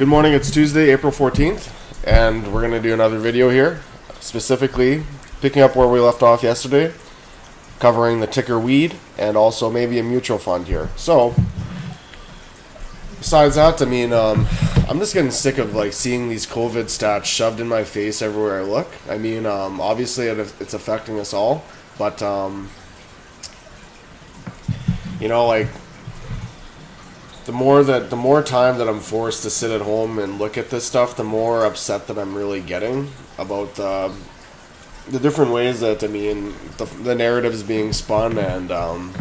Good morning, it's Tuesday, April 14th, and we're going to do another video here, specifically picking up where we left off yesterday, covering the ticker weed, and also maybe a mutual fund here. So, besides that, I mean, um, I'm just getting sick of like seeing these COVID stats shoved in my face everywhere I look. I mean, um, obviously it, it's affecting us all, but um, you know, like the more that the more time that I'm forced to sit at home and look at this stuff, the more upset that I'm really getting about the the different ways that I mean the, the narrative is being spun, and um,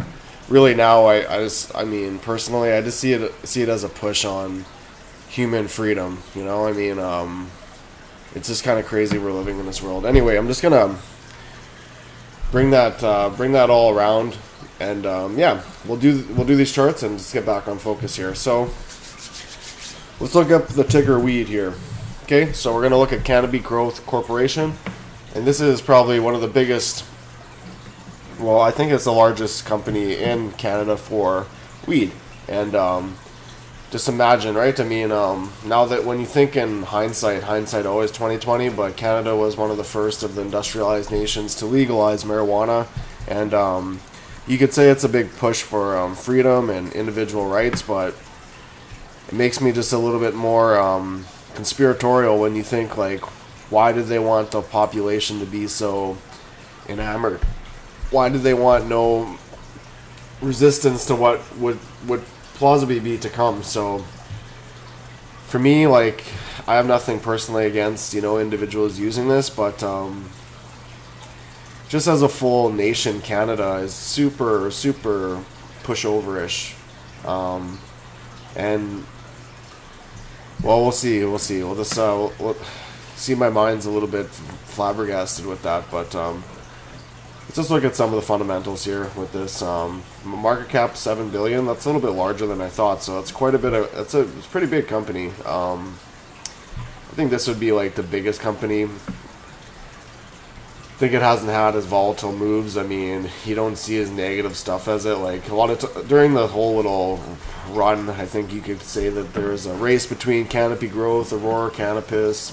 really now I, I just I mean personally I just see it see it as a push on human freedom. You know, I mean um, it's just kind of crazy we're living in this world. Anyway, I'm just gonna bring that uh, bring that all around and um, yeah, we'll do we'll do these charts and just get back on focus here. So let's look up the ticker weed here. Okay, so we're gonna look at Canopy Growth Corporation, and this is probably one of the biggest. Well, I think it's the largest company in Canada for weed, and um, just imagine, right? I mean, um, now that when you think in hindsight, hindsight always twenty twenty, but Canada was one of the first of the industrialized nations to legalize marijuana, and um, you could say it's a big push for um, freedom and individual rights, but it makes me just a little bit more um, conspiratorial when you think like, why did they want the population to be so enamored? Why did they want no resistance to what would would plausibly be to come? So, for me, like, I have nothing personally against you know individuals using this, but um, just as a full nation, Canada is super, super pushoverish. Um, and, well, we'll see. We'll see. We'll just uh, we'll, we'll see. My mind's a little bit flabbergasted with that, but um, let's just look at some of the fundamentals here with this. Um, market cap seven billion. That's a little bit larger than I thought. So that's quite a bit of. That's a it's a pretty big company. Um, I think this would be like the biggest company think it hasn't had as volatile moves. I mean, you don't see as negative stuff as it. Like a lot of t- during the whole little run, I think you could say that there's a race between Canopy Growth, Aurora Cannabis,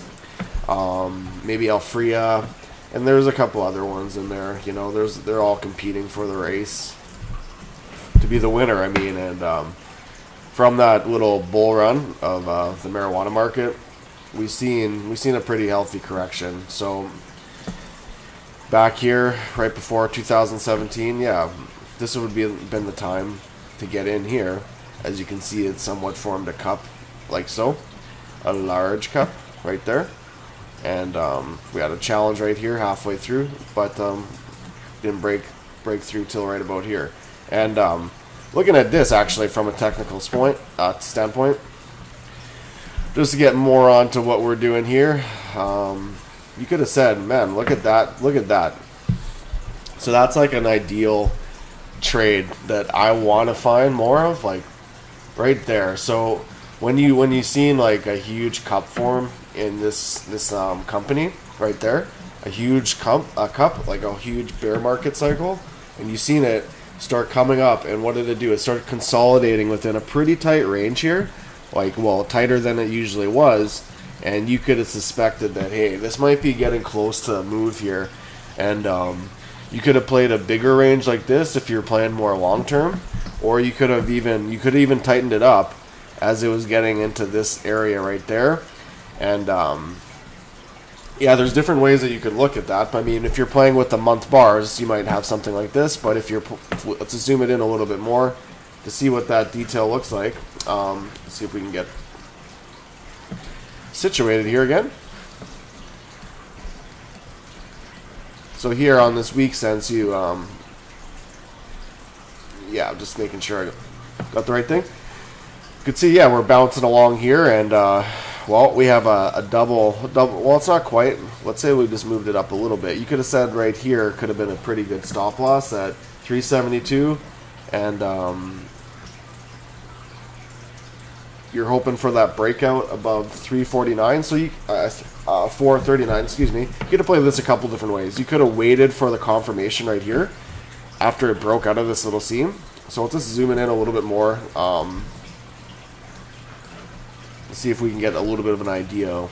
um, maybe Aphria, and there's a couple other ones in there. You know, there's they're all competing for the race to be the winner. I mean, and um, from that little bull run of uh, the marijuana market, we've seen we've seen a pretty healthy correction. So back here right before 2017 yeah this would be been the time to get in here. As you can see it somewhat formed a cup like so a large cup right there. And um, we had a challenge right here halfway through but um, didn't break break through till right about here. And um, looking at this actually from a technical point, uh, standpoint just to get more onto what we're doing here um, you could have said, man, look at that, look at that. So that's like an ideal trade that I want to find more of, like right there. So when you when you seen like a huge cup form in this this um, company right there, a huge cup a cup like a huge bear market cycle, and you seen it start coming up, and what did it do? It started consolidating within a pretty tight range here, like well tighter than it usually was and you could have suspected that hey, this might be getting close to a move here, and um, you could have played a bigger range like this if you're playing more long term, or you could have even you could have even tightened it up as it was getting into this area right there, and um, yeah, there's different ways that you could look at that. I mean, if you're playing with the month bars, you might have something like this. But if you're, let's zoom it in a little bit more to see what that detail looks like. Um, see if we can get situated here again. So here on this week sense, you, um, yeah, I'm just making sure I got the right thing. You can see, yeah, we're bouncing along here, and uh, well, we have a, a double, double. Well, it's not quite. Let's say we just moved it up a little bit. You could have said right here could have been a pretty good stop loss at 372, and um, you're hoping for that breakout above 349. So you, uh, uh, 439, excuse me. You could have played this a couple different ways. You could have waited for the confirmation right here after it broke out of this little seam. So let's just zoom in a little bit more. Um, see if we can get a little bit of an idea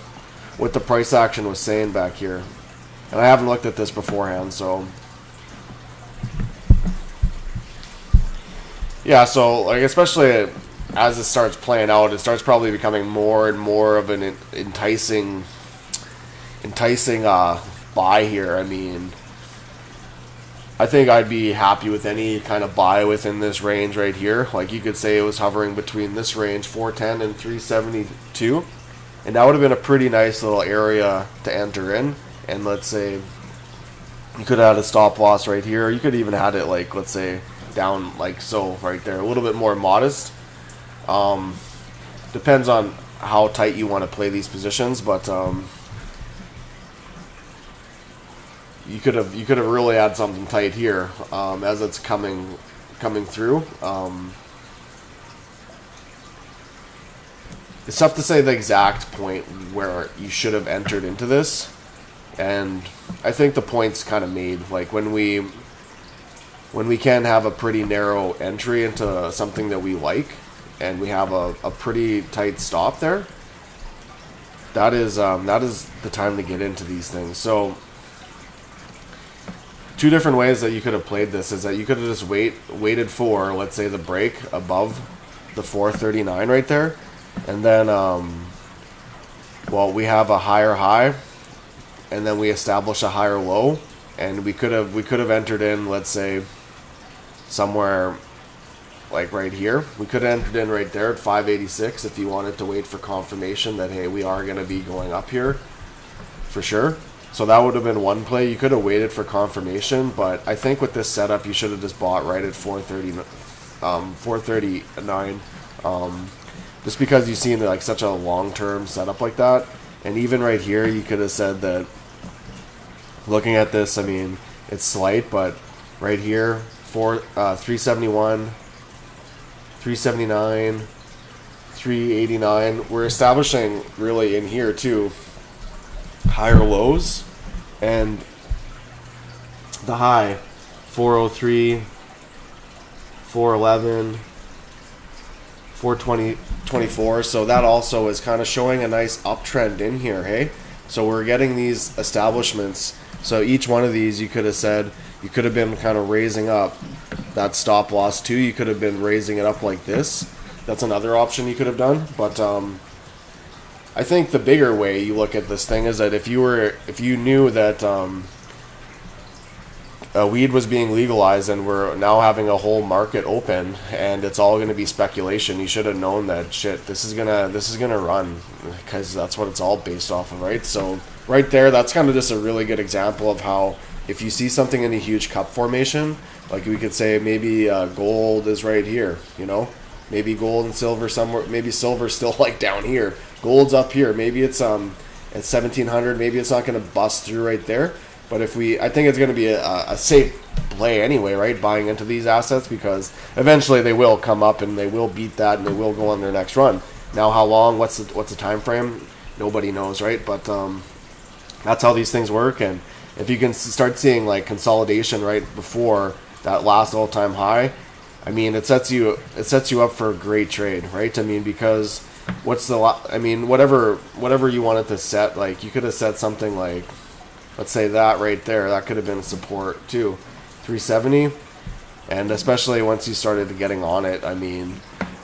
what the price action was saying back here. And I haven't looked at this beforehand, so yeah. So like especially as it starts playing out, it starts probably becoming more and more of an enticing, enticing uh, buy here. I mean, I think I'd be happy with any kind of buy within this range right here. Like you could say it was hovering between this range, 410 and 372. And that would have been a pretty nice little area to enter in. And let's say you could have had a stop loss right here. You could even had it like, let's say, down like so right there. A little bit more modest. Um, depends on how tight you want to play these positions, but um, you could have you could have really had something tight here um, as it's coming coming through. Um, it's tough to say the exact point where you should have entered into this, and I think the point's kind of made. Like when we when we can have a pretty narrow entry into something that we like, and we have a, a pretty tight stop there. That is um, that is the time to get into these things. So two different ways that you could have played this is that you could have just wait waited for let's say the break above the 439 right there and then um, well we have a higher high and then we establish a higher low and we could have we could have entered in let's say somewhere like right here we could have entered in right there at 586 if you wanted to wait for confirmation that hey we are going to be going up here for sure so that would have been one play. You could have waited for confirmation, but I think with this setup, you should have just bought right at 430, um, 439. Um, just because you've seen like such a long-term setup like that, and even right here, you could have said that. Looking at this, I mean, it's slight, but right here, four, uh, 371, 379, 389. We're establishing really in here too higher lows and the high 403 411 420 24 so that also is kind of showing a nice uptrend in here hey? So we're getting these establishments. So each one of these you could have said you could have been kind of raising up that stop loss too you could have been raising it up like this that's another option you could have done but um, I think the bigger way you look at this thing is that if you were if you knew that um, weed was being legalized and we're now having a whole market open and it's all going to be speculation, you should have known that shit. This is gonna this is gonna run because that's what it's all based off of, right? So right there, that's kind of just a really good example of how if you see something in a huge cup formation, like we could say maybe uh, gold is right here, you know, maybe gold and silver somewhere, maybe silver still like down here Gold's up here. Maybe it's um at 1700. Maybe it's not going to bust through right there. But if we, I think it's going to be a, a safe play anyway, right? Buying into these assets because eventually they will come up and they will beat that and they will go on their next run. Now, how long? What's the what's the time frame? Nobody knows, right? But um, that's how these things work. And if you can start seeing like consolidation right before that last all-time high, I mean, it sets you it sets you up for a great trade, right? I mean, because what's the I mean whatever whatever you wanted to set like you could have set something like let's say that right there that could have been support too 370 and especially once you started getting on it I mean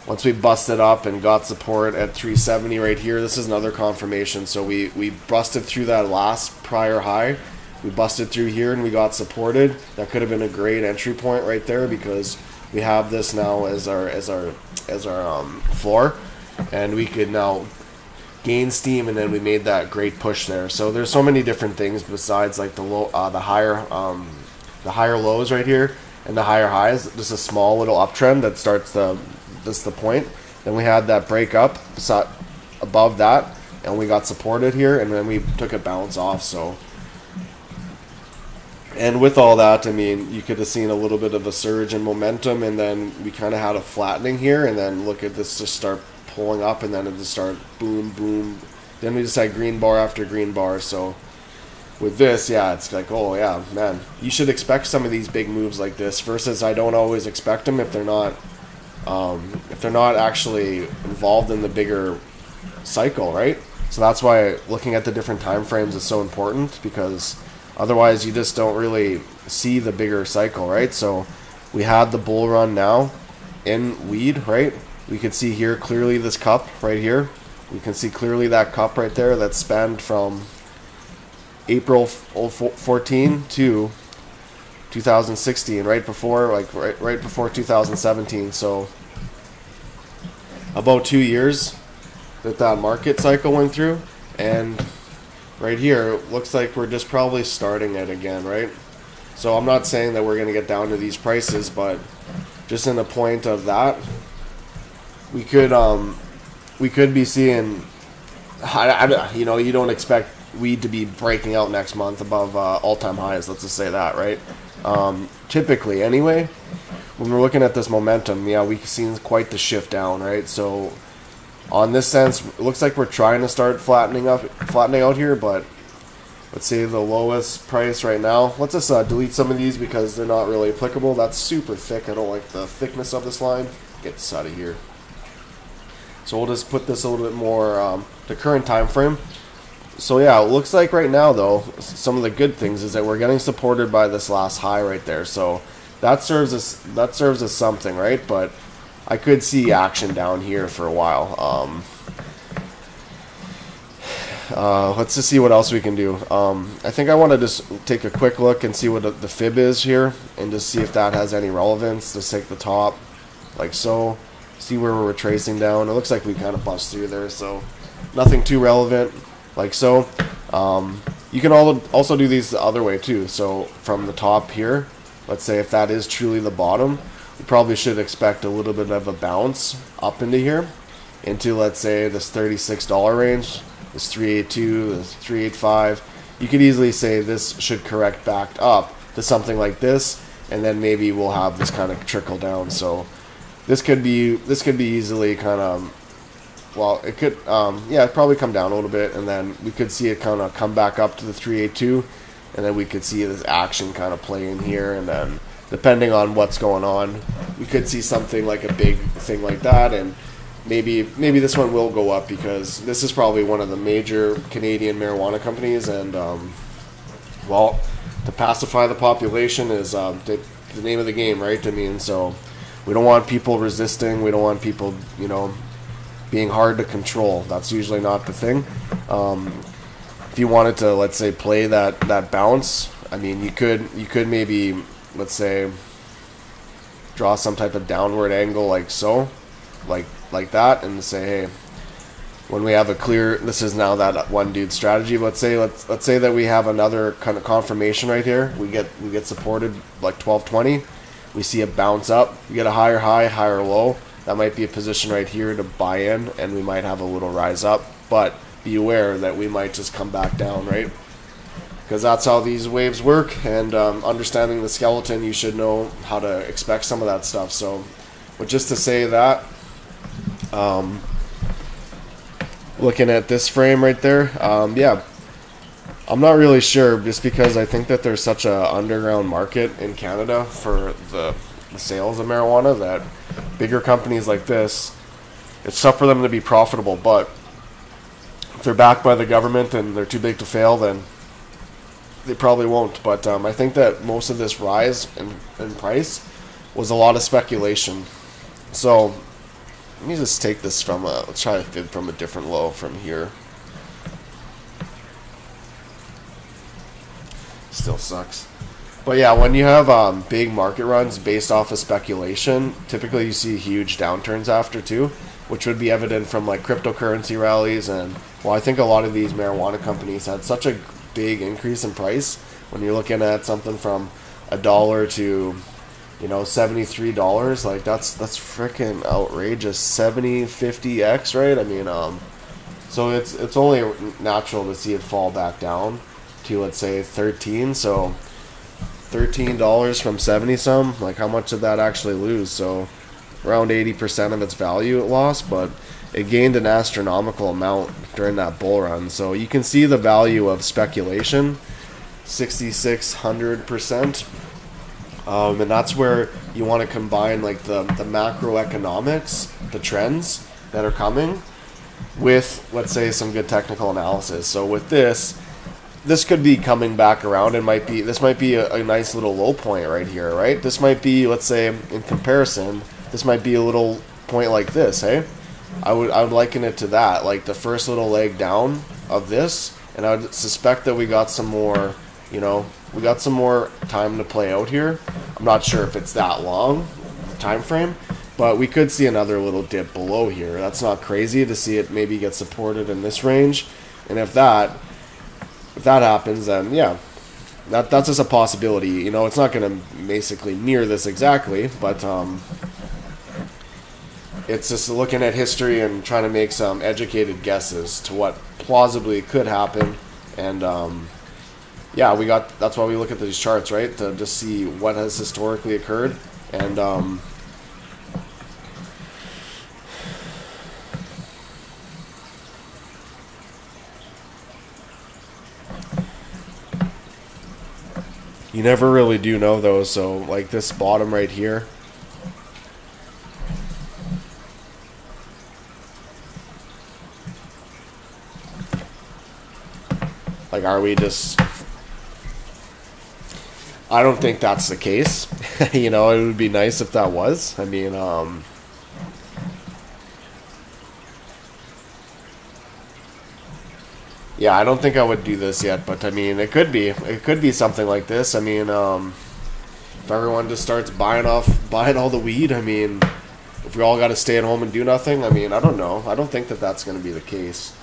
once we busted up and got support at 370 right here this is another confirmation so we we busted through that last prior high we busted through here and we got supported. That could have been a great entry point right there because we have this now as our as our as our um, floor. And we could now gain steam and then we made that great push there. So there's so many different things besides like the low uh, the higher um, the higher lows right here and the higher highs. Just a small little uptrend that starts the this the point. Then we had that break up above that and we got supported here and then we took a bounce off. So and with all that, I mean, you could have seen a little bit of a surge in momentum, and then we kind of had a flattening here, and then look at this just start pulling up, and then it just start boom, boom. Then we just had green bar after green bar. So with this, yeah, it's like, oh yeah, man, you should expect some of these big moves like this. Versus, I don't always expect them if they're not, um, if they're not actually involved in the bigger cycle, right? So that's why looking at the different time frames is so important because otherwise you just don't really see the bigger cycle, right? So we had the bull run now in weed, right? We can see here clearly this cup right here. We can see clearly that cup right there that spanned from April 14 to 2016, right before like right right before 2017. So about two years that that market cycle went through, and right here looks like we're just probably starting it again, right? So I'm not saying that we're going to get down to these prices, but just in the point of that, we could um we could be seeing. I, I, you know, you don't expect weed to be breaking out next month above uh, all-time highs. Let's just say that, right? Um, typically, anyway, when we're looking at this momentum, yeah, we've seen quite the shift down, right? So, on this sense, looks like we're trying to start flattening up, flattening out here, but let's see the lowest price right now. Let's just uh, delete some of these because they're not really applicable. That's super thick. I don't like the thickness of this line. Get this out of here. So we'll just put this a little bit more um, the current time frame. So yeah, it looks like right now though, some of the good things is that we're getting supported by this last high right there. So that serves as that serves as something, right? But I could see action down here for a while. Um, uh, let's just see what else we can do. Um, I think I want to just take a quick look and see what the, the fib is here, and just see if that has any relevance. Just take the top, like so. See where we're tracing down. It looks like we kind of bust through there, so nothing too relevant like so. Um, you can also do these the other way too. So from the top here, let's say if that is truly the bottom, you probably should expect a little bit of a bounce up into here, into let's say this $36 range, this 382, this 385. You could easily say this should correct back up to something like this, and then maybe we'll have this kind of trickle down. So this could be this could be easily kind of well, it could, um, yeah, probably come down a little bit, and then we could see it kind of come back up to the 382, and then we could see this action kind of play in here, and then depending on what's going on, we could see something like a big thing like that, and maybe maybe this one will go up because this is probably one of the major Canadian marijuana companies, and um, well, to pacify the population is um, the, the name of the game, right? I mean, so we don't want people resisting, we don't want people, you know being hard to control. That's usually not the thing. Um, if you wanted to, let's say, play that that bounce, I mean, you could you could maybe let's say draw some type of downward angle like so, like like that, and say, hey, when we have a clear, this is now that one dude strategy. Let's say let's let's say that we have another kind of confirmation right here. We get we get supported like twelve twenty. We see a bounce up. We get a higher high, higher low that might be a position right here to buy in, and we might have a little rise up. But be aware that we might just come back down, right? Because that's how these waves work. And um, understanding the skeleton, you should know how to expect some of that stuff. So, but just to say that, um, looking at this frame right there, um, yeah, I'm not really sure, just because I think that there's such a underground market in Canada for the, the sales of marijuana that bigger companies like this, it's tough for them to be profitable. But if they're backed by the government and they're too big to fail, then they probably won't. But um, I think that most of this rise in, in price was a lot of speculation. So let me just take this from a, let's try to fit from a different low from here. Still sucks. But yeah, when you have um, big market runs based off of speculation, typically you see huge downturns after too, which would be evident from like cryptocurrency rallies. And well, I think a lot of these marijuana companies had such a big increase in price when you're looking at something from a dollar to you know 73 dollars like that's that's freaking outrageous 70 50 x right i mean um so it's it's only natural to see it fall back down to let's say 13 so thirteen dollars from seventy some. Like how much did that actually lose? So around eighty percent of its value it lost, but it gained an astronomical amount during that bull run. So you can see the value of speculation, sixty six hundred percent. Um, and that's where you want to combine like the, the macroeconomics, the trends that are coming, with let's say some good technical analysis. So with this, this could be coming back around and might be this might be a, a, nice little low point right here, right? This might be let's say in comparison, this might be a little point like this, hey? I would I would liken it to that, like the first little leg down of this, and I would suspect that we got some more, you know, we got some more time to play out here. I'm not sure if it's that long time frame, but we could see another little dip below here. That's not crazy to see it maybe get supported in this range. And if that if that happens, then yeah, that that's just a possibility. You know, it's not going to basically mirror this exactly, but um, it's just looking at history and trying to make some educated guesses to what plausibly could happen. And um, yeah, we got that's why we look at these charts, right? To just see what has historically occurred. And um, you never really do know though. So like this bottom right here Like, are we just. I don't think that's the case. you know, it would be nice if that was. I mean, um. Yeah, I don't think I would do this yet, but I mean, it could be. It could be something like this. I mean, um, if everyone just starts buying off, buying all the weed, I mean, if we all got to stay at home and do nothing, I mean, I don't know. I don't think that that's going to be the case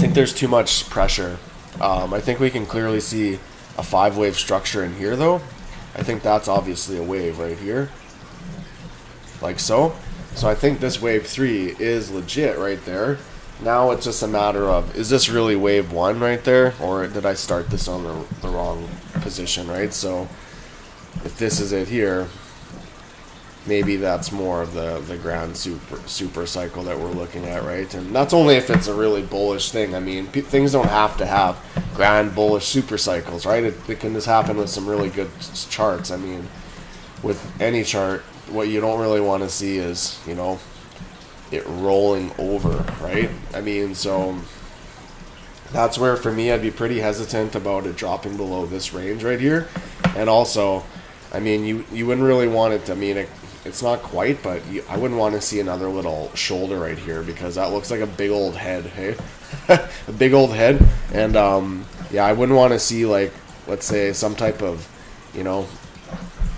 think there's too much pressure. Um, I think we can clearly see a five wave structure in here, though. I think that's obviously a wave right here, like so. So I think this wave three is legit right there. Now it's just a matter of is this really wave one right there, or did I start this on the, the wrong position, right? So if this is it here, maybe that's more of the the grand super super cycle that we're looking at, right? And that's only if it's a really bullish thing. I mean, things don't have to have grand bullish super cycles, right? It, it can just happen with some really good charts. I mean, with any chart, what you don't really want to see is you know it rolling over, right? I mean, so that's where for me I'd be pretty hesitant about it dropping below this range right here, and also. I mean, you you wouldn't really want it. To, I mean, it it's not quite, but I wouldn't want to see another little shoulder right here because that looks like a big old head. Hey, a big old head, and um, yeah, I wouldn't want to see like let's say some type of you know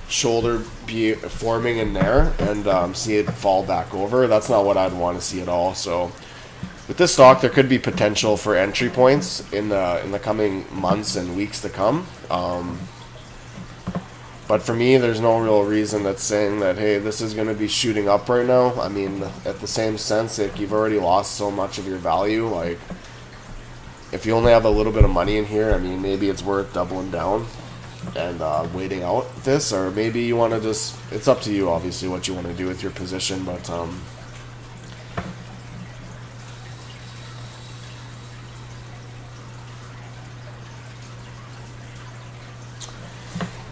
shoulder be forming in there and um, see it fall back over. That's not what I'd want to see at all. So with this stock, there could be potential for entry points in the in the coming months and weeks to come. Um, but for me, there's no real reason that's saying that, hey, this is going to be shooting up right now. I mean, at the same sense, like, you've already lost so much of your value. Like, if you only have a little bit of money in here, I mean, maybe it's worth doubling down and uh, waiting out this, or maybe you want to just, it's up to you, obviously, what you want to do with your position, but, um,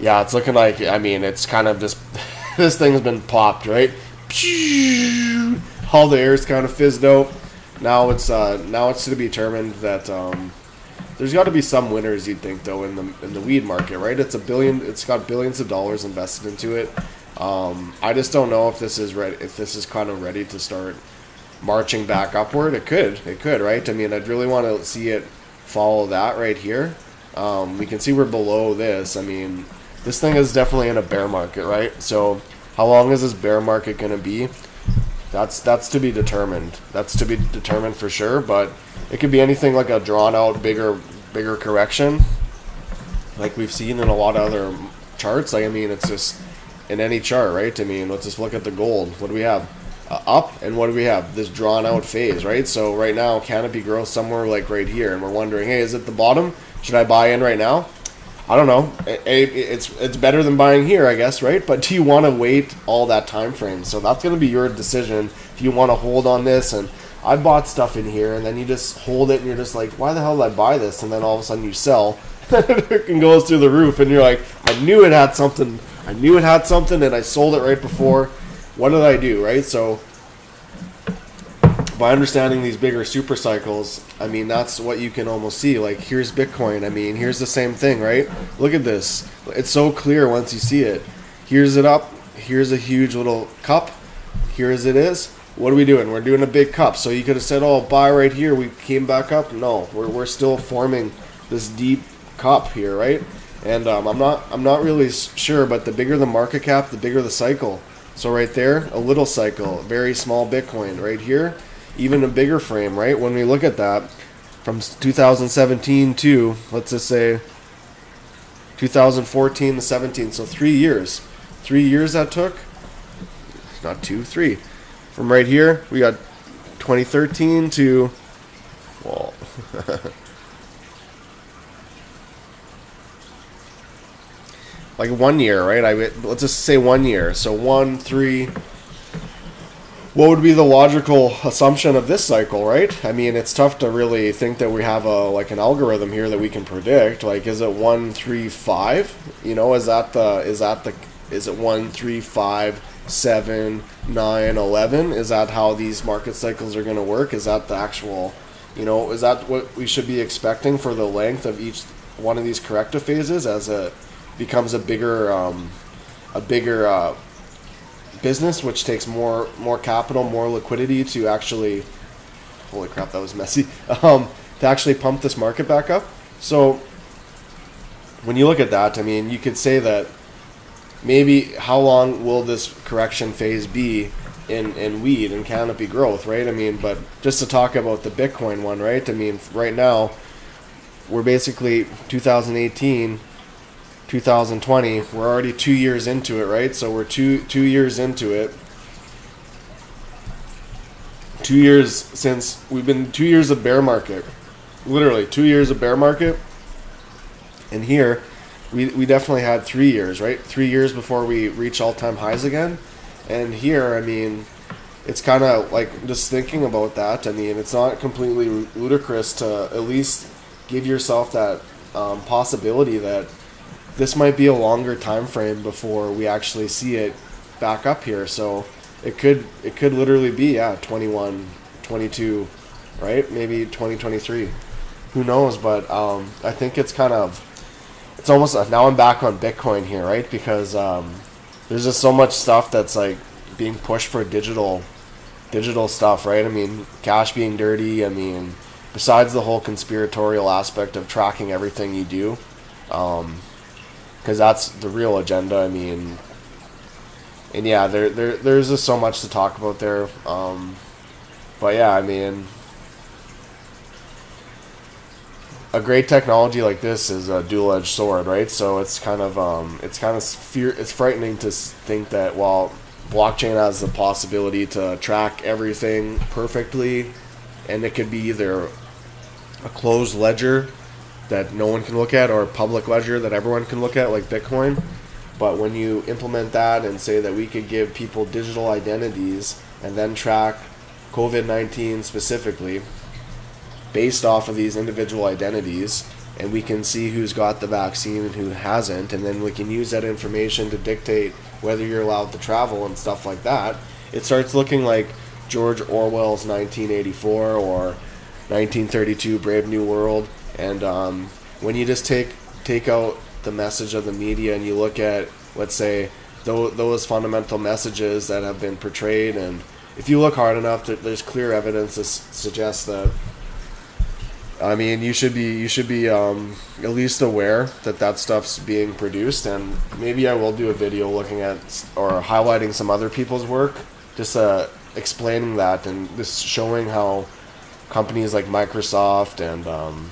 Yeah, it's looking like I mean it's kind of just this thing's been popped right. All the air's kind of fizzed out. Now it's uh, now it's to be determined that um, there's got to be some winners you'd think though in the in the weed market, right? It's a billion. It's got billions of dollars invested into it. Um, I just don't know if this is ready. If this is kind of ready to start marching back upward. It could. It could, right? I mean, I'd really want to see it follow that right here. Um, we can see we're below this. I mean, this thing is definitely in a bear market, right? So how long is this bear market going to be? That's that's to be determined. That's to be determined for sure. But it could be anything like a drawn out bigger bigger correction, like we've seen in a lot of other charts. Like I mean, it's just in any chart, right? I mean, let's just look at the gold. What do we have? Uh, up, and what do we have? This drawn out phase, right? So right now, canopy growth somewhere like right here, and we're wondering, hey, is it the bottom? Should I buy in right now? I don't know. It, it, it's it's better than buying here, I guess, right? But do you want to wait all that time frame? So that's going to be your decision. If you want to hold on this, and I bought stuff in here, and then you just hold it, and you're just like, why the hell did I buy this? And then all of a sudden you sell, and it goes through the roof, and you're like, I knew it had something. I knew it had something, and I sold it right before. What did I do, right? So by understanding these bigger super cycles, I mean that's what you can almost see. Like here's Bitcoin. I mean here's the same thing, right? Look at this. It's so clear once you see it. Here's it up. Here's a huge little cup. Here as it is. What are we doing? We're doing a big cup. So you could have said, "Oh, buy right here." We came back up. No, we're we're still forming this deep cup here, right? And um, I'm not I'm not really sure, but the bigger the market cap, the bigger the cycle. So right there, a little cycle, very small Bitcoin. Right here, even a bigger frame, right? When we look at that, from 2017 to let's just say 2014 to 17, so three years, three years that took. Not two, three. From right here, we got 2013 to well. like one year, right? I let's just say one year. So one, three. What would be the logical assumption of this cycle, right? I mean, it's tough to really think that we have a like an algorithm here that we can predict. Like, is it one, three, five? You know, is that the is that the is it one, three, five, seven, nine, eleven? Is that how these market cycles are going to work? Is that the actual, you know, is that what we should be expecting for the length of each one of these corrective phases as it becomes a bigger um, a bigger uh, business, which takes more more capital, more liquidity to actually. Holy crap, that was messy. Um, to actually pump this market back up. So when you look at that, I mean, you could say that maybe how long will this correction phase be in, in weed and canopy growth, right? I mean, but just to talk about the Bitcoin one, right? I mean, right now, we're basically 2018 2020. We're already two years into it, right? So we're two two years into it. Two years since we've been two years of bear market, literally two years of bear market. And here, we we definitely had three years, right? Three years before we reach all time highs again. And here, I mean, it's kind of like just thinking about that. I mean, it's not completely ludicrous to at least give yourself that um, possibility that this might be a longer time frame before we actually see it back up here. So it could it could literally be yeah 21, 22, right? Maybe 2023. Who knows? But um, I think it's kind of it's almost now I'm back on Bitcoin here, right? Because um, there's just so much stuff that's like being pushed for digital digital stuff, right? I mean, cash being dirty. I mean, besides the whole conspiratorial aspect of tracking everything you do. Um, because that's the real agenda. I mean, and yeah, there, there there's just so much to talk about there. Um, but yeah, I mean, a great technology like this is a dual-edged sword, right? So it's kind of um, it's kind of fear. It's frightening to think that while blockchain has the possibility to track everything perfectly, and it could be either a closed ledger that no one can look at or public ledger that everyone can look at like Bitcoin. But when you implement that and say that we could give people digital identities and then track COVID 19 specifically based off of these individual identities, and we can see who's got the vaccine and who hasn't, and then we can use that information to dictate whether you're allowed to travel and stuff like that, it starts looking like George Orwell's 1984 or 1932 Brave New World and um, when you just take take out the message of the media and you look at, let's say, those, those fundamental messages that have been portrayed, and if you look hard enough, there's clear evidence to suggest that. I mean, you should be you should be um, at least aware that that stuff's being produced, and maybe I will do a video looking at or highlighting some other people's work, just uh, explaining that and just showing how companies like Microsoft and um,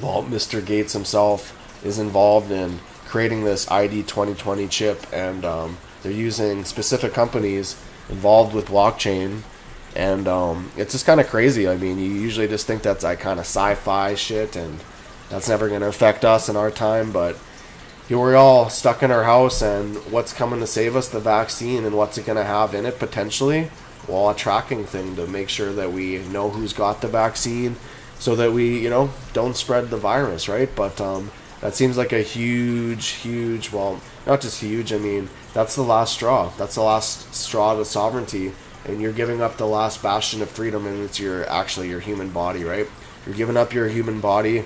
well, Mr. Gates himself is involved in creating this ID 2020 chip, and um, they're using specific companies involved with blockchain. And um, it's just kind of crazy. I mean, you usually just think that's like kind of sci-fi shit, and that's never going to affect us in our time. But here we're all stuck in our house, and what's coming to save us? The vaccine, and what's it going to have in it potentially? Well, a tracking thing to make sure that we know who's got the vaccine, so that we, you know, don't spread the virus, right? But um, that seems like a huge, huge, well, not just huge, I mean, that's the last straw. That's the last straw to sovereignty and you're giving up the last bastion of freedom, and it's your actually your human body, right? You're giving up your human body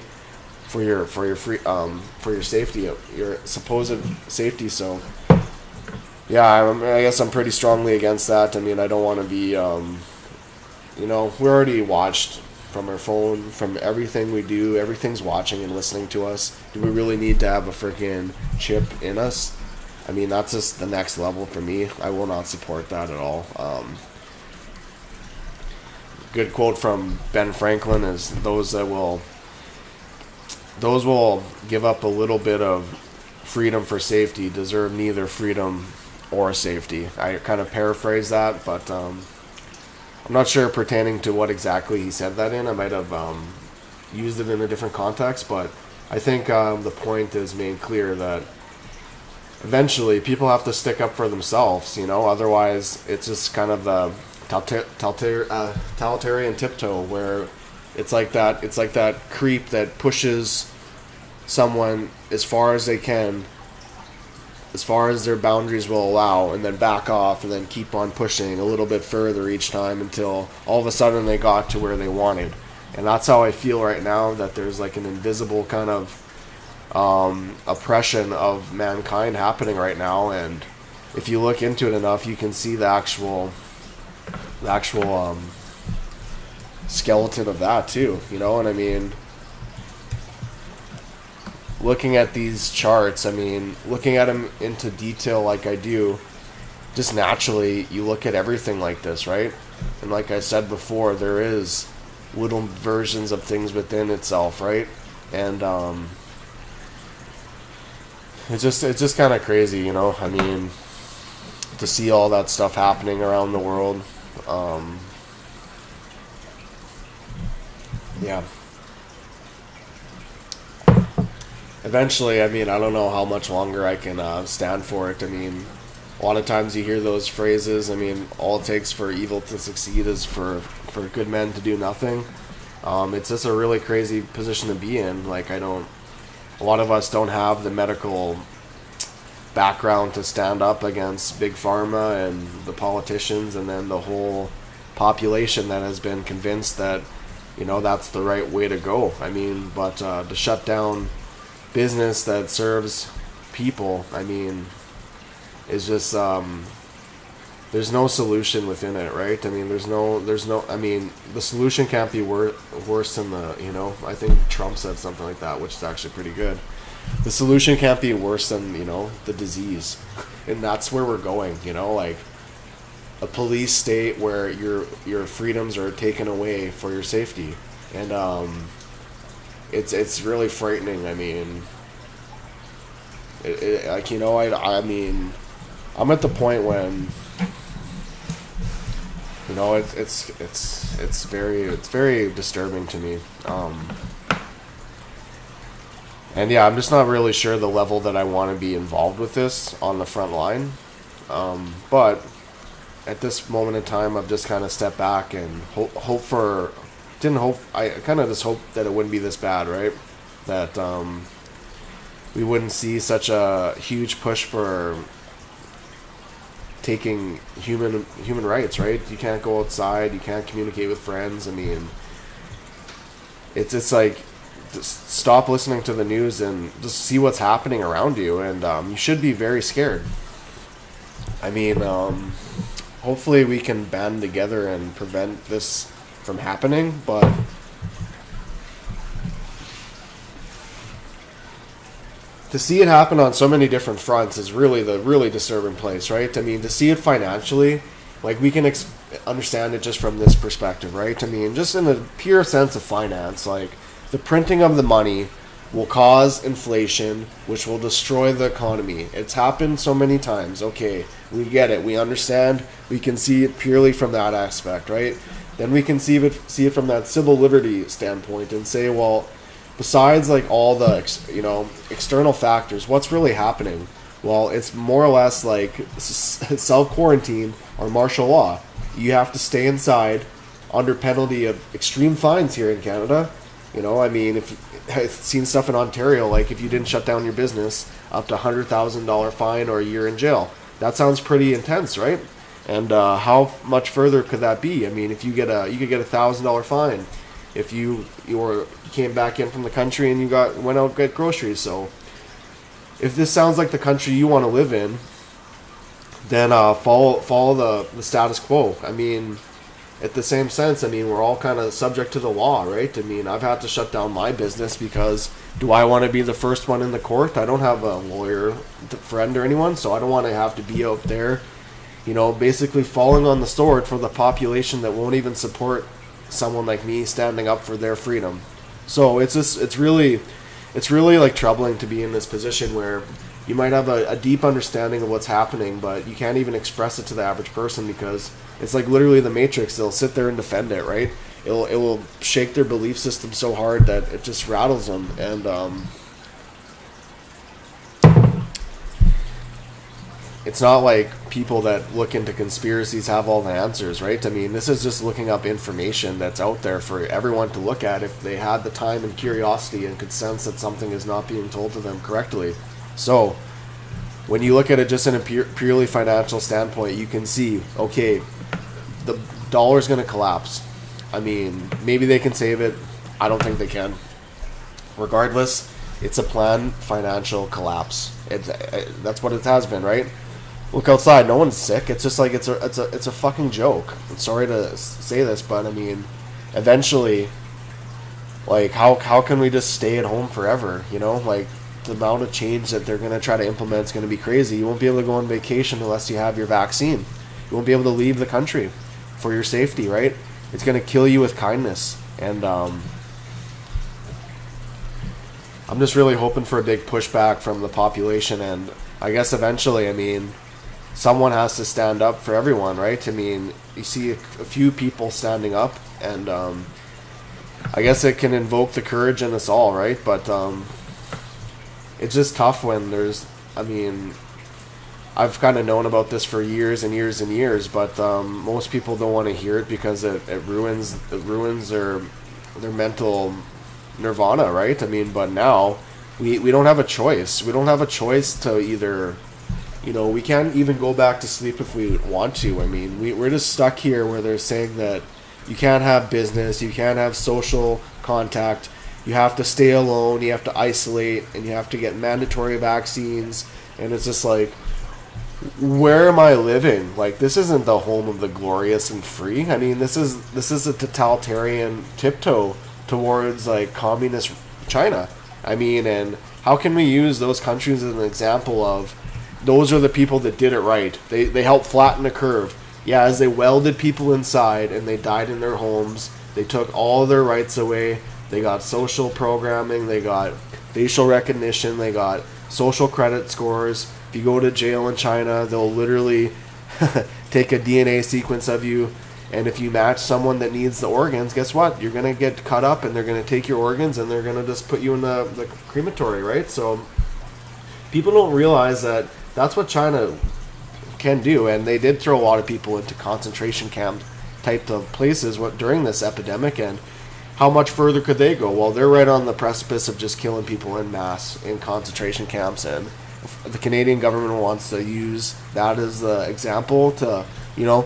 for your for your free um for your safety, your supposed safety. So, yeah, I'm, I guess I'm pretty strongly against that. I mean, I don't want to be, um, you know, we're already watched from our phone, from everything we do. Everything's watching and listening to us. Do we really need to have a freaking chip in us? I mean, that's just the next level for me. I will not support that at all. Um, good quote from Ben Franklin is those that will those will give up a little bit of freedom for safety deserve neither freedom or safety. I kind of paraphrase that, but um, I'm not sure pertaining to what exactly he said that in. I might have um, used it in a different context, but I think um, the point is made clear that eventually people have to stick up for themselves, you know, otherwise it's just kind of the uh, totalitarian tiptoe where it's like that it's like that creep that pushes someone as far as they can as far as their boundaries will allow and then back off and then keep on pushing a little bit further each time until all of a sudden they got to where they wanted and that's how i feel right now that there's like an invisible kind of um, oppression of mankind happening right now and if you look into it enough you can see the actual the actual um, skeleton of that too. You know, and I mean, looking at these charts, I mean, looking at them into detail like I do, just naturally you look at everything like this, right? And like I said before, there is little versions of things within itself, right? And um, it's just it's just kind of crazy, you know. I mean, to see all that stuff happening around the world. Um, yeah. Eventually, I mean, I don't know how much longer I can uh, stand for it. I mean, a lot of times you hear those phrases. I mean, all it takes for evil to succeed is for for good men to do nothing. Um, it's just a really crazy position to be in. Like, I don't. A lot of us don't have the medical background to stand up against big pharma and the politicians and then the whole population that has been convinced that you know that's the right way to go i mean but uh, to shut down business that serves people i mean is just um, there's no solution within it right? I mean there's no there's no i mean the solution can't be wor- worse than the you know i think trump said something like that which is actually pretty good. The solution can't be worse than you know the disease. And that's where we're going you know like a police state where your your freedoms are taken away for your safety. And um it's it's really frightening i mean it, it, like you know i i mean i'm at the point when you know it's it's it's it's very it's very disturbing to me um and yeah, I'm just not really sure the level that I want to be involved with this on the front line. Um, but at this moment in time, I've just kind of stepped back and hope, hope for. Didn't hope. I kind of just hope that it wouldn't be this bad, right? That um, we wouldn't see such a huge push for taking human human rights, right? You can't go outside, you can't communicate with friends. I mean, it's it's like just stop listening to the news and just see what's happening around you. And um, you should be very scared. I mean, um, hopefully we can band together and prevent this from happening, but. To see it happen on so many different fronts is really the really disturbing place, right? I mean, to see it financially, like we can ex- understand it just from this perspective, right? I mean, just in the pure sense of finance, like the printing of the money will cause inflation, which will destroy the economy. It's happened so many times. Okay, we get it. We understand. We can see it purely from that aspect, right? Then we can see it see it from that civil liberty standpoint and say, well, besides like all the you know external factors, what's really happening? Well, it's more or less like self quarantine or martial law. You have to stay inside under penalty of extreme fines here in Canada you know, I mean, if I've seen stuff in Ontario, like if you didn't shut down your business, up to hundred thousand dollar fine or a year in jail. That sounds pretty intense, right? And uh, how much further could that be? I mean, if you get a you could get a thousand dollar fine if you you were came back in from the country and you got went out get groceries. So if this sounds like the country you want to live in, then uh, follow follow the, the status quo. I mean, at the same sense, I mean we're all kind of subject to the law, right? I mean I've had to shut down my business because do I want to be the first one in the court? I don't have a lawyer friend or anyone, so I don't want to have to be out there you know, basically falling on the sword for the population that won't even support someone like me standing up for their freedom. So it's just it's really it's really like troubling to be in this position where you might have a, a, deep understanding of what's happening, but you can't even express it to the average person because it's like literally the Matrix. They'll sit there and defend it, right? It'll it will shake their belief system so hard that it just rattles them, and um, it's not like people that look into conspiracies have all the answers, right? I mean, this is just looking up information that's out there for everyone to look at if they had the time and curiosity and could sense that something is not being told to them correctly. So, when you look at it just in a purely financial standpoint, you can see, okay, the dollar's going to collapse. I mean, maybe they can save it. I don't think they can. Regardless, it's a planned financial collapse. It, it, that's what it has been, right? Look outside. No one's sick. It's just like it's a it's a it's a fucking joke. I'm sorry to say this, but I mean, eventually, like how how can we just stay at home forever? You know, like the amount of change that they're gonna try to implement is gonna be crazy. You won't be able to go on vacation unless you have your vaccine. You won't be able to leave the country for your safety, right? It's gonna kill you with kindness, and um, I'm just really hoping for a big pushback from the population and. I guess eventually, I mean, someone has to stand up for everyone, right? I mean, you see a, a few people standing up, and um, I guess it can invoke the courage in us all, right? But um, it's just tough when there's, I mean, I've kind of known about this for years and years and years, but um, most people don't want to hear it because it, it ruins it ruins their their mental nirvana, right? I mean, but now we we don't have a choice. We don't have a choice to either you know, we can't even go back to sleep if we want to. I mean, we, we're just stuck here where they're saying that you can't have business, you can't have social contact, you have to stay alone, you have to isolate, and you have to get mandatory vaccines. And it's just like, where am I living? Like, this isn't the home of the glorious and free. I mean, this is this is a totalitarian tiptoe towards like communist China. I mean, and how can we use those countries as an example of those are the people that did it right. They they helped flatten the curve. Yeah, as they welded people inside and they died in their homes, they took all their rights away. They got social programming, they got facial recognition, they got social credit scores. If you go to jail in China, they'll literally take a DNA sequence of you and if you match someone that needs the organs, guess what? You're gonna get cut up, and they're gonna take your organs, and they're gonna just put you in the, the crematory, right? So people don't realize that that's what China can do, and they did throw a lot of people into concentration camp type of places during this epidemic. And how much further could they go? Well, they're right on the precipice of just killing people in mass in concentration camps, and the Canadian government wants to use that as the example to, you know,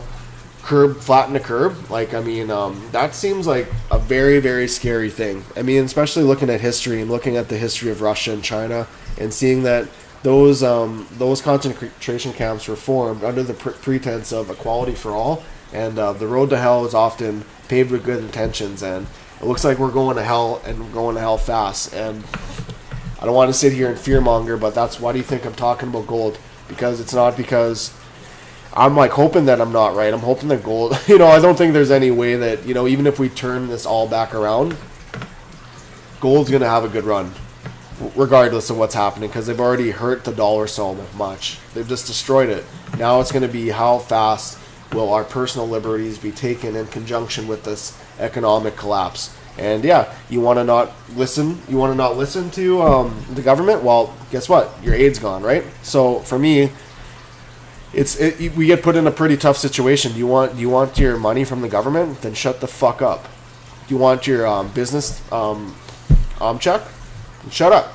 curb flatten the curb. Like, I mean, um, that seems like a very very scary thing. I mean, especially looking at history and looking at the history of Russia and China, and seeing that those um, those concentration camps were formed under the pre- pretense of equality for all, and uh, the road to hell is often paved with good intentions, and it looks like we're going to hell and we're going to hell fast. And I don't want to sit here and fearmonger, but that's why do you think I'm talking about gold? Because it's not because I'm like hoping that I'm not right. I'm hoping that gold. You know, I don't think there's any way that you know even if we turn this all back around, gold's gonna have a good run regardless of what's happening because they've already hurt the dollar so much. They've just destroyed it. Now it's going to be how fast will our personal liberties be taken in conjunction with this economic collapse. And yeah, you want to not listen. You want to not listen to um, the government. Well, guess what? Your aid's gone, right? So for me, it's it, we get put in a pretty tough situation. Do you want do you want your money from the government? Then shut the fuck up. Do you want your um, business um, um check? Shut up.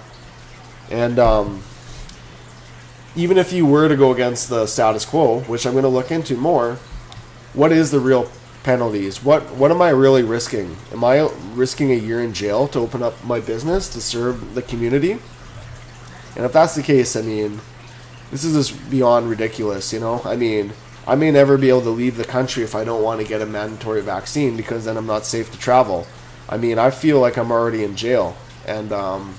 And um, even if you were to go against the status quo, which I'm going to look into more, what is the real penalties? What what am I really risking? Am I risking a year in jail to open up my business to serve the community? And if that's the case, I mean, this is just beyond ridiculous, you know? I mean, I may never be able to leave the country if I don't want to get a mandatory vaccine because then I'm not safe to travel. I mean, I feel like I'm already in jail, and um,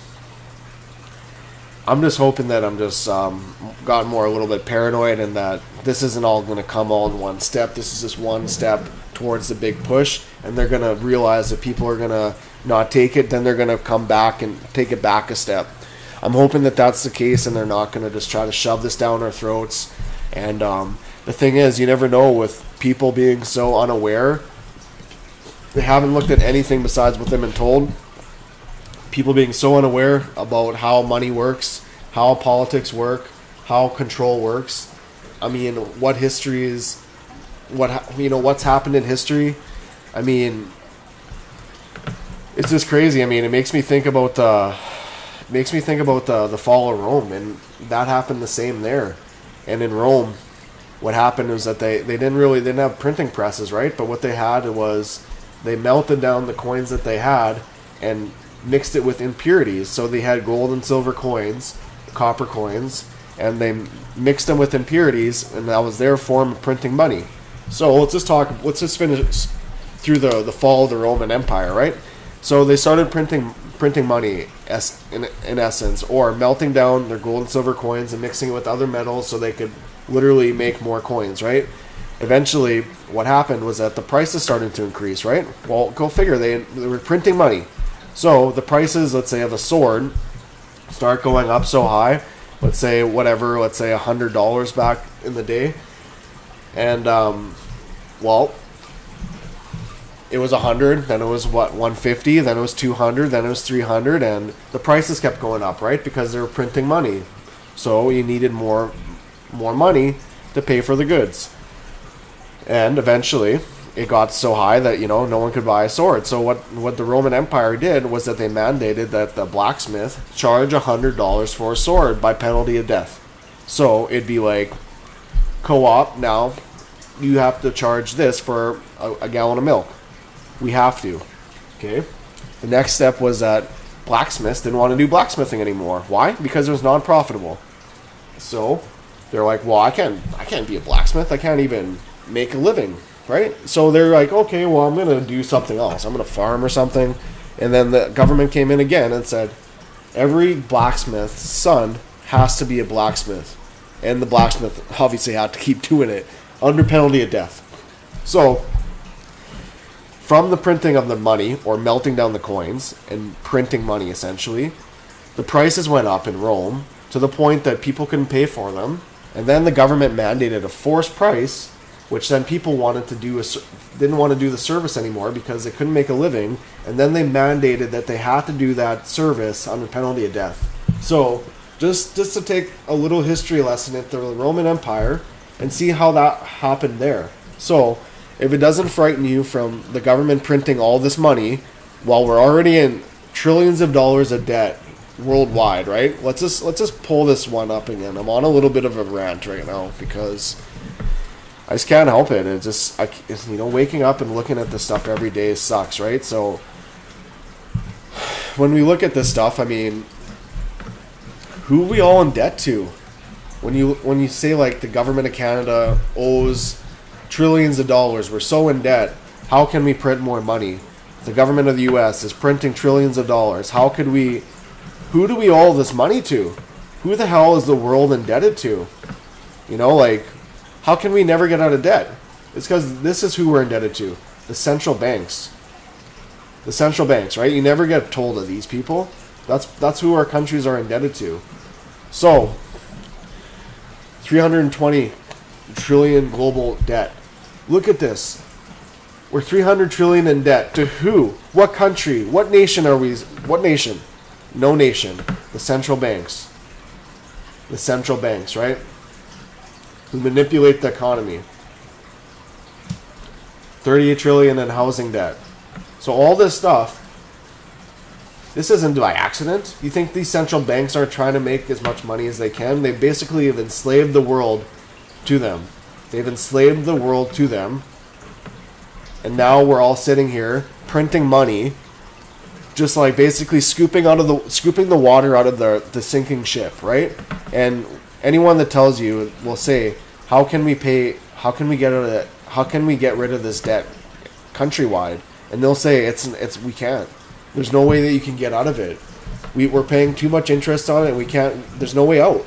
I'm just hoping that I'm just um, gotten more a little bit paranoid and that this isn't all going to come all in one step. This is just one step towards the big push, and they're going to realize that people are going to not take it. Then they're going to come back and take it back a step. I'm hoping that that's the case, and they're not going to just try to shove this down our throats. And um, the thing is, you never know with people being so unaware. They haven't looked at anything besides what they've been told people being so unaware about how money works, how politics work, how control works. I mean, what history is, what you know, what's happened in history. I mean, it's just crazy. I mean, it makes me think about the, makes me think about the the fall of Rome, and that happened the same there. And in Rome, what happened was that they they didn't really they didn't have printing presses, right? But what they had was they melted down the coins that they had and mixed it with impurities. So they had gold and silver coins, copper coins, and they mixed them with impurities, and that was their form of printing money. So let's just talk. Let's just finish through the the fall of the Roman Empire, right? So they started printing printing money as in, in essence, or melting down their gold and silver coins and mixing it with other metals so they could literally make more coins, right? Eventually, what happened was that the prices started to increase, right? Well, go figure. They, they were printing money. So the prices, let's say, of a sword start going up so high. Let's say whatever, let's say hundred dollars back in the day, and um, well, it was a hundred, then it was what one fifty, then it was two hundred, then it was three hundred, and the prices kept going up, right? Because they were printing money, so you needed more, more money to pay for the goods, and eventually it got so high that you know no one could buy a sword. So what what the Roman Empire did was that they mandated that the blacksmith charge hundred dollars for a sword by penalty of death. So it'd be like co-op now. You have to charge this for a, a gallon of milk. We have to. Okay. The next step was that blacksmiths didn't want to do blacksmithing anymore. Why? Because it was non-profitable. So they're like, well, I can't, I can't be a blacksmith. I can't even make a living right? So they're like, okay, well, I'm going to do something else. I'm going to farm or something. And then the government came in again and said, every blacksmith's son has to be a blacksmith. And the blacksmith obviously had to keep doing it under penalty of death. So, from the printing of the money, or melting down the coins and printing money essentially, the prices went up in Rome to the point that people couldn't pay for them. And then the government mandated a forced price which then people wanted to do a, didn't want to do the service anymore because they couldn't make a living, and then they mandated that they had to do that service under penalty of death. So just just to take a little history lesson at the Roman Empire and see how that happened there. So if it doesn't frighten you from the government printing all this money while we're already in trillions of dollars of debt worldwide, right? Let's just let's just pull this one up again. I'm on a little bit of a rant right now because I just can't help it. It just, I, you know, waking up and looking at this stuff every day sucks, right? So when we look at this stuff, I mean, who are we all in debt to? When you when you say like the government of Canada owes trillions of dollars, we're so in debt. How can we print more money? The government of the U.S. is printing trillions of dollars. How could we? Who do we owe this money to? Who the hell is the world indebted to? You know, like how can we never get out of debt? It's because this is who we're indebted to the central banks. The central banks, right? You never get told of these people. That's that's who our countries are indebted to. So, 320 trillion global debt. Look at this. We're 300 trillion in debt to who? What country? What nation are we? What nation? No nation. The central banks. The central banks, right? Who manipulate the economy. 38 trillion in housing debt. So all this stuff this isn't by accident. You think these central banks are trying to make as much money as they can? They basically have enslaved the world to them. They've enslaved the world to them. And now we're all sitting here printing money just like basically scooping out of the scooping the water out of the the sinking ship, right? And anyone that tells you will say, "How can we pay? How can we get out of that? How can we get rid of this debt countrywide?" And they'll say, "It's it's we can't. There's no way that you can get out of it. We we're paying too much interest on it. We can't. There's no way out."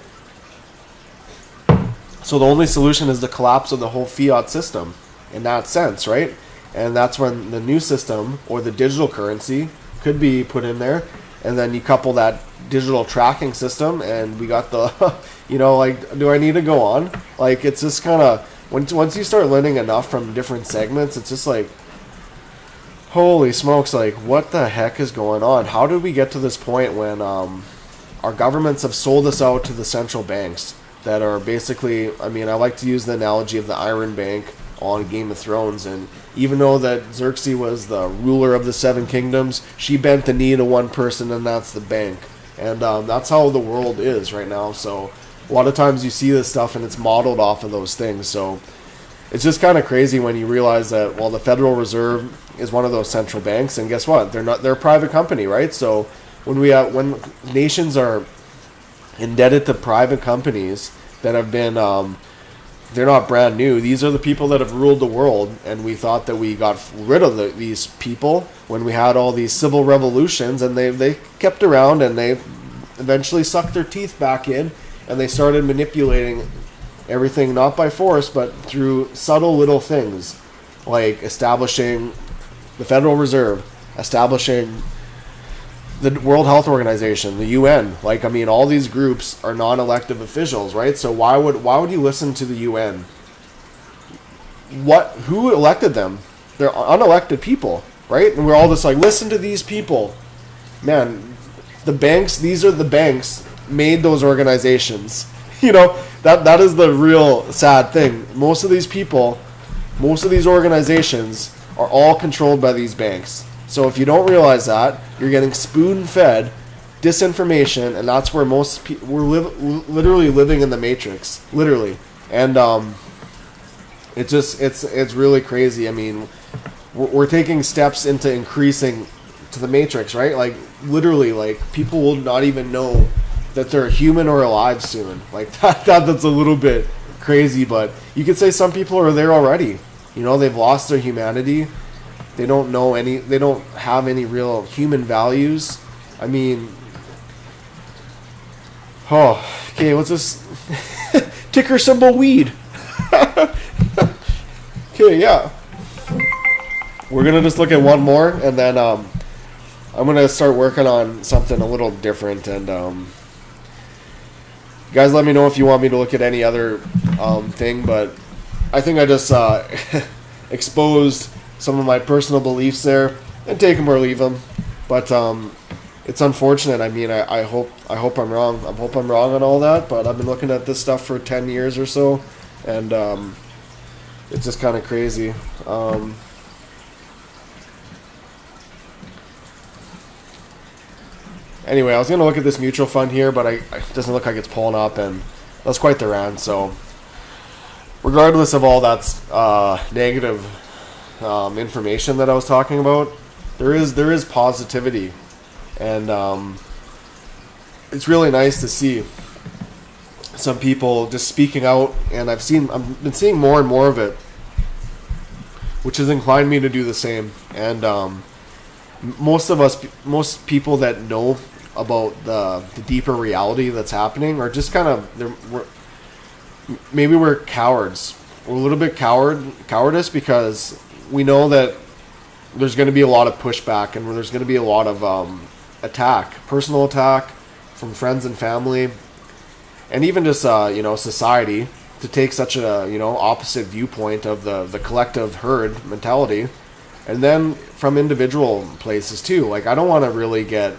So the only solution is the collapse of the whole fiat system in that sense, right? And that's when the new system or the digital currency could be put in there, and then you couple that digital tracking system, and we got the, you know, like, do I need to go on? Like, it's just kind of once once you start learning enough from different segments, it's just like, holy smokes, like, what the heck is going on? How did we get to this point when um, our governments have sold us out to the central banks that are basically, I mean, I like to use the analogy of the Iron Bank on Game of Thrones. And even though that Xerxes was the ruler of the Seven Kingdoms, she bent the knee to one person, and that's the bank. And um, that's how the world is right now. So a lot of times you see this stuff, and it's modeled off of those things. So it's just kind of crazy when you realize that well, the Federal Reserve is one of those central banks, and guess what? They're not. They're a private company, right? So when we have, when nations are indebted to private companies that have been um, they're not brand new. These are the people that have ruled the world, and we thought that we got rid of the, these people when we had all these civil revolutions, and they they kept around, and they eventually sucked their teeth back in, and they started manipulating everything not by force but through subtle little things, like establishing the Federal Reserve, establishing the World Health Organization, the UN. Like I mean, all these groups are non-elective officials, right? So why would why would you listen to the UN? What who elected them? They're unelected people, right? And we're all just like, listen to these people. Man, the banks, these are the banks made those organizations. You know, that that is the real sad thing. Most of these people, most of these organizations are all controlled by these banks. So if you don't realize that, you're getting spoon-fed disinformation, and that's where most people we're li- literally living in the matrix, literally. And um, it just it's it's really crazy. I mean, we're, we're taking steps into increasing to the matrix, right? Like literally, like people will not even know that they're human or alive soon. Like that, that that's a little bit crazy, but you could say some people are there already. You know, they've lost their humanity they don't know any. They don't have any real human values. I mean, oh, okay. What's this? Ticker symbol weed. okay, yeah. We're gonna just look at one more, and then um, I'm gonna start working on something a little different. And um, guys, let me know if you want me to look at any other um, thing. But I think I just uh, exposed some of my personal beliefs there, and take them or leave them. But um, it's unfortunate. I mean, I, I hope I hope I'm wrong. I hope I'm wrong on all that. But I've been looking at this stuff for ten years or so, and um, it's just kind of crazy. Um, anyway, I was gonna look at this mutual fund here, but I, it doesn't look like it's pulling up, and that's quite the rant. So, regardless of all that uh, negative um, information that I was talking about, there is there is positivity, and um, it's really nice to see some people just speaking out. And I've seen I've been seeing more and more of it, which has inclined me to do the same. And um, most of us, most people that know about the, the deeper reality that's happening are just kind of they're we're, maybe we're cowards. We're a little bit coward cowardice because we know that there's going to be a lot of pushback and there's going to be a lot of um, attack, personal attack from friends and family, and even just uh, you know society to take such a you know opposite viewpoint of the the collective herd mentality, and then from individual places too. Like I don't want to really get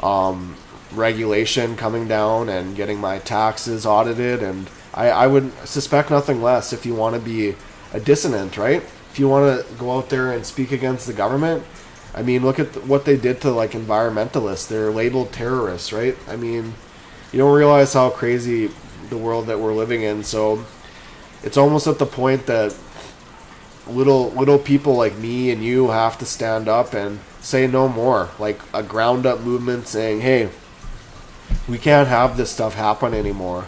um, regulation coming down and getting my taxes audited, and I, I would suspect nothing less if you want to be a dissonant, right? If you want to go out there and speak against the government, I mean, look at what they did to like environmentalists. They're labeled terrorists, right? I mean, you don't realize how crazy the world that we're living in. So it's almost at the point that little little people like me and you have to stand up and say no more. Like a ground up movement saying, "Hey, we can't have this stuff happen anymore."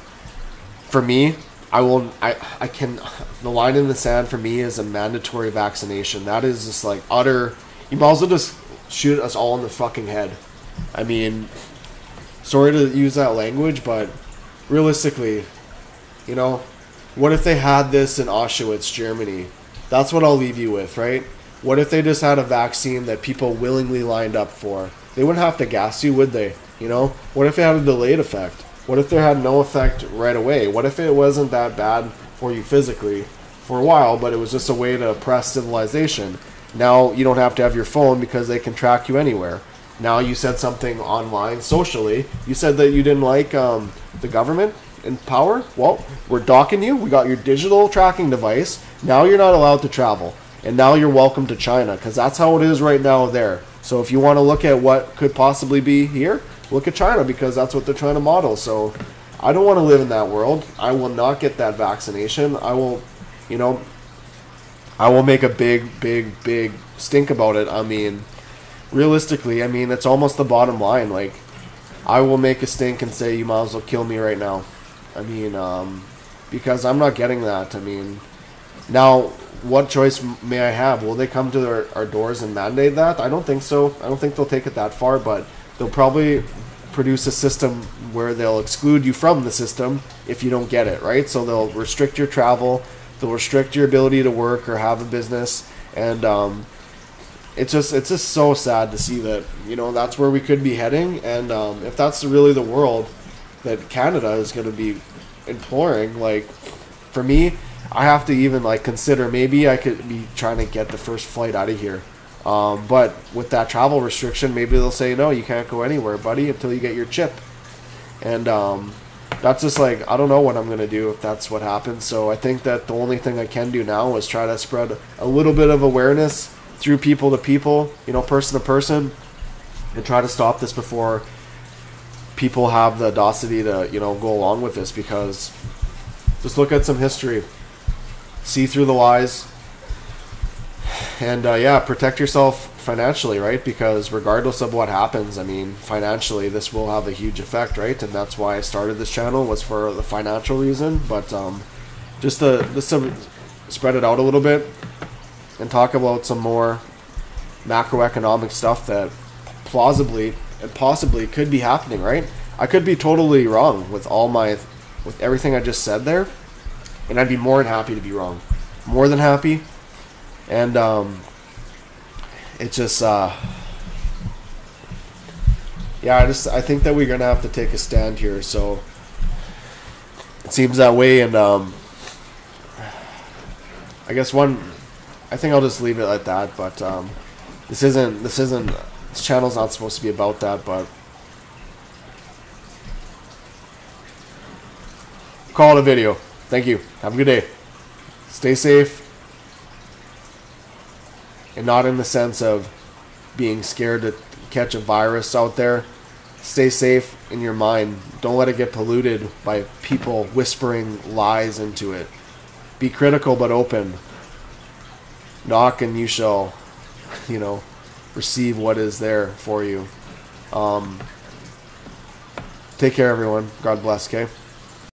For me, I will I I can the line in the sand for me is a mandatory vaccination. That is just like utter you might as well just shoot us all in the fucking head. I mean sorry to use that language, but realistically, you know, what if they had this in Auschwitz, Germany? That's what I'll leave you with, right? What if they just had a vaccine that people willingly lined up for? They wouldn't have to gas you, would they? You know? What if it had a delayed effect? What if there had no effect right away? What if it wasn't that bad for you physically for a while, but it was just a way to oppress civilization? Now you don't have to have your phone because they can track you anywhere. Now you said something online socially. You said that you didn't like um, the government in power. Well, we're docking you. We got your digital tracking device. Now you're not allowed to travel. And now you're welcome to China because that's how it is right now there. So if you want to look at what could possibly be here, look at China because that's what they're trying to model. So I don't want to live in that world. I will not get that vaccination. I will, you know, I will make a big, big, big stink about it. I mean, realistically, I mean, it's almost the bottom line. Like, I will make a stink and say, you might as well kill me right now. I mean, um, because I'm not getting that. I mean, now, what choice may I have? Will they come to our, our doors and mandate that? I don't think so. I don't think they'll take it that far, but they'll probably produce a system where they'll exclude you from the system if you don't get it, right? So they'll restrict your travel, they'll restrict your ability to work or have a business, and um, it's just it's just so sad to see that you know that's where we could be heading, and um, if that's really the world that Canada is going to be imploring, like for me, I have to even like consider maybe I could be trying to get the first flight out of here. Um, but with that travel restriction, maybe they'll say no, you can't go anywhere, buddy, until you get your chip. And um, that's just like I don't know what I'm gonna do if that's what happens. So I think that the only thing I can do now is try to spread a little bit of awareness through people to people, you know, person to person, and try to stop this before people have the audacity to you know go along with this because just look at some history see through the lies and uh, yeah protect yourself financially right? Because regardless of what happens i mean financially this will have a huge effect right? And that's why i started this channel was for the financial reason. But um, just to just to spread it out a little bit and talk about some more macroeconomic stuff that plausibly and possibly could be happening right? I could be totally wrong with all my with everything i just said there and I'd be more than happy to be wrong, more than happy. And um, it just, uh, yeah, I just I think that we're gonna have to take a stand here. So it seems that way, and um, I guess one, I think I'll just leave it at that. But um, this isn't this isn't this channel's not supposed to be about that, but. Call it a video. Thank you. Have a good day. Stay safe. And not in the sense of being scared to catch a virus out there. Stay safe in your mind. Don't let it get polluted by people whispering lies into it. Be critical but open. Knock and you shall, you know, receive what is there for you. Um, take care, everyone. God bless, okay?